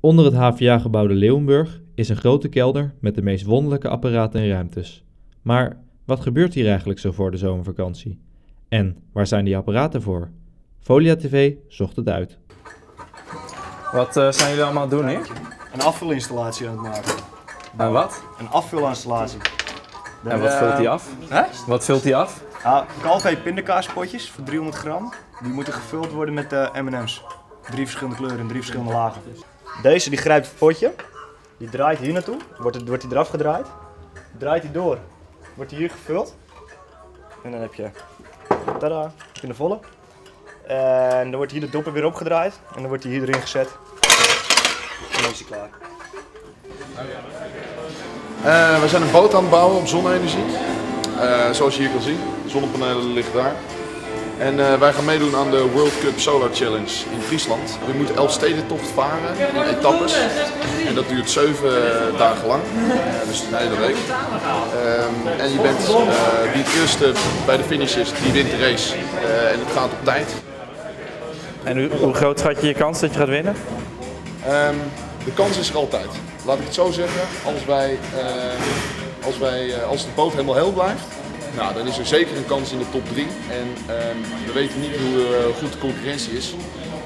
Onder het HVA-gebouw de Leeuwenburg is een grote kelder met de meest wonderlijke apparaten en ruimtes. Maar wat gebeurt hier eigenlijk zo voor de zomervakantie? En waar zijn die apparaten voor? Folia TV zocht het uit. Wat eh, zijn jullie allemaal aan het doen hier? Een afvulinstallatie aan het maken. En wat? Een afvulinstallatie. En wat vult die af? Hè? Wat vult die af? Ah, Calvé pindakaaspotjes voor 300 gram. Die moeten gevuld worden met eh, M&M's. Drie verschillende kleuren en drie verschillende lagen. Deze die grijpt het potje. Die draait hier naartoe. Wordt, het, wordt eraf gedraaid. Draait die door. Wordt die hier gevuld. En dan heb je... Tada! Heb de volle. En dan wordt hier de dopper weer opgedraaid. En dan wordt die hier erin gezet. En dan is hij klaar. Eh, we zijn een boot aan het bouwen op zonne-energie. Eh, zoals je hier kan zien, zonnepanelen liggen daar. En eh, wij gaan meedoen aan de World Cup Solar Challenge in Friesland. Je moet elf stedentocht varen in etappes. En dat duurt zeven dagen lang, eh, dus een hele week. Ehm, en je bent eh, wie het eerste bij de finish is, die wint de race. Eh, en het gaat op tijd. En hoe, hoe groot schat je je kans dat je gaat winnen? Ehm, de kans is er altijd. Laat ik het zo zeggen. Als, wij, eh, als, wij, eh, als de boot helemaal heel blijft, nou, dan is er zeker een kans in de top 3. En ehm, we weten niet hoe eh, goed de concurrentie is.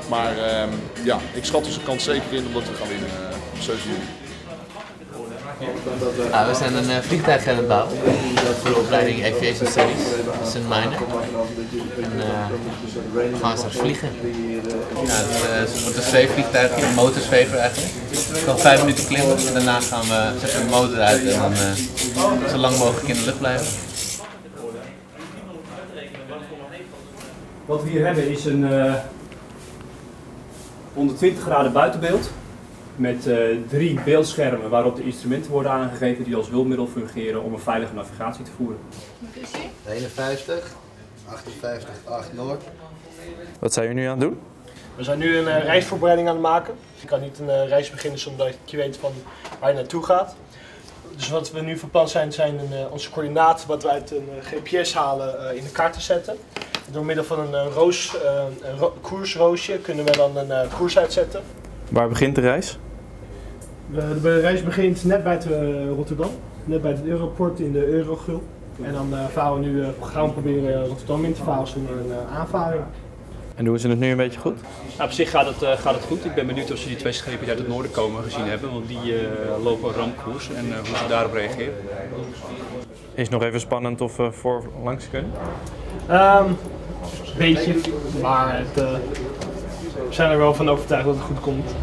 Maar ehm, ja, ik schat dus een kans zeker in omdat we gaan winnen eh, op 7 juli. Ah, we zijn een uh, vliegtuig aan het bouwen voor de opleiding Aviation Studies, St. Minor. En uh, we gaan straks vliegen. Ja, het, uh, wordt een zweefvliegtuig, een motorzwever eigenlijk. Het kan vijf minuten klimmen en daarna gaan we, zetten we de motor uit en dan zo lang mogelijk in de lucht blijven. Wat we hier hebben is een uh, 120 graden buitenbeeld met uh, drie beeldschermen waarop de instrumenten worden aangegeven die als hulpmiddel fungeren om een veilige navigatie te voeren. 51, 58, 8 Noord. Wat zijn jullie nu aan het doen? We zijn nu een uh, reisvoorbereiding aan het maken. Je kan niet een uh, reis beginnen zonder dat je weet van waar je naartoe gaat. Dus wat we nu van plan zijn, zijn een, uh, onze coördinaten wat we uit een GPS halen in de kaart te zetten. Door middel van een, roos, een ro koersroosje kunnen we dan een koers uitzetten. Waar begint de reis? De reis begint net buiten Rotterdam, net bij het Europort in de Eurogul. En dan varen we nu, gaan we proberen Rotterdam in te varen zonder een aanvaring. En doen ze het nu een beetje goed? Nou, op zich gaat het, uh, gaat het goed. Ik ben benieuwd of ze die twee schepen die uit het noorden komen gezien hebben, want die uh, lopen ramkoers en uh, hoe ze daarop reageren. Is nog even spannend of we voor langs kunnen? Um, beetje, maar het, we zijn er wel van overtuigd dat het goed komt.